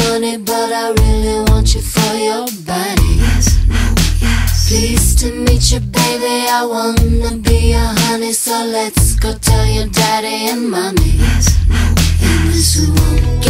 money, but I really want you for your body. Yes, yes. Pleased to meet you, baby. I wanna be your honey, so let's go tell your daddy and mommy. Yes, no, And this won't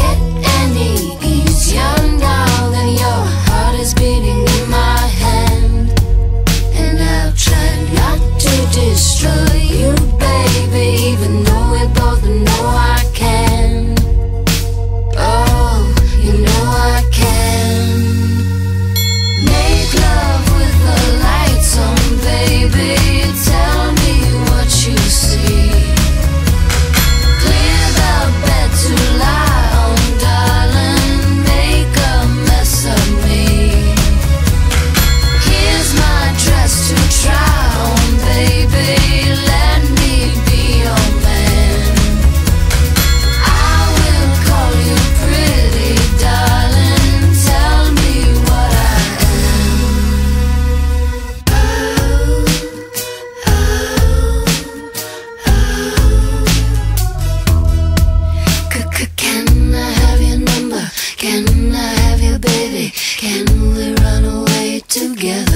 together.